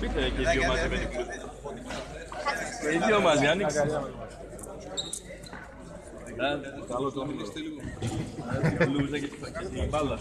Πείτε και δύο μαζί με μαζεμένοι. Και οι δύο μαζί, άνοιξε. Καλό το μιλήστε λίγο. Λούζα και την μπάλα.